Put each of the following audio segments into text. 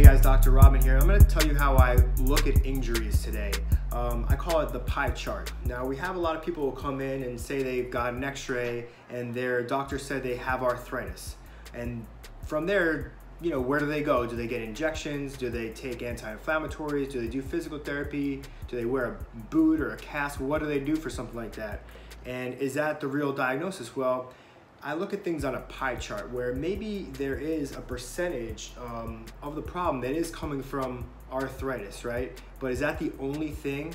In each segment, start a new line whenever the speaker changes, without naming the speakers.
Hey guys, Dr. Rodman here. I'm to tell you how I look at injuries today. Um, I call it the pie chart. Now, we have a lot of people who come in and say they've got an x ray and their doctor said they have arthritis. And from there, you know, where do they go? Do they get injections? Do they take anti inflammatories? Do they do physical therapy? Do they wear a boot or a cast? What do they do for something like that? And is that the real diagnosis? Well, I look at things on a pie chart where maybe there is a percentage um, of the problem that is coming from arthritis, right? But is that the only thing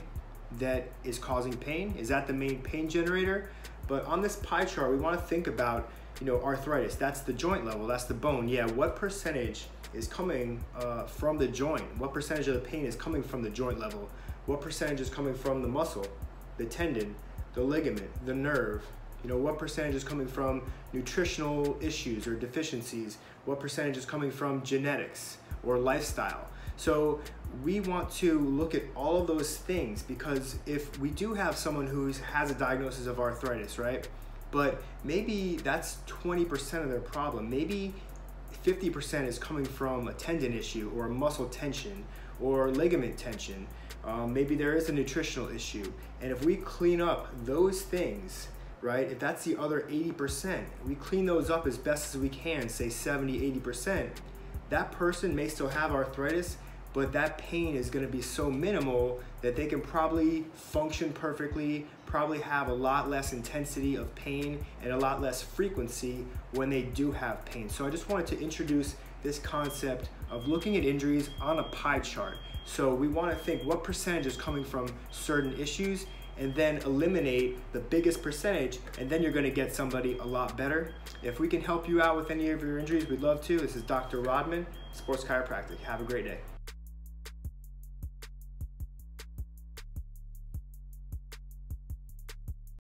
that is causing pain? Is that the main pain generator? But on this pie chart, we want to think about, you know, arthritis. That's the joint level, that's the bone. Yeah, what percentage is coming uh, from the joint? What percentage of the pain is coming from the joint level? What percentage is coming from the muscle, the tendon, the ligament, the nerve, you know, what percentage is coming from nutritional issues or deficiencies? What percentage is coming from genetics or lifestyle? So we want to look at all of those things because if we do have someone who has a diagnosis of arthritis, right? But maybe that's 20% of their problem. Maybe 50% is coming from a tendon issue or a muscle tension or ligament tension. Um, maybe there is a nutritional issue. And if we clean up those things, right? If that's the other 80%, we clean those up as best as we can, say 70, 80%, that person may still have arthritis, but that pain is gonna be so minimal that they can probably function perfectly, probably have a lot less intensity of pain and a lot less frequency when they do have pain. So I just wanted to introduce this concept of looking at injuries on a pie chart. So we wanna think what percentage is coming from certain issues and then eliminate the biggest percentage and then you're to get somebody a lot better. If we can help you out with any of your injuries, we'd love to. This is Dr. Rodman, Sports Chiropractic. Have a great day.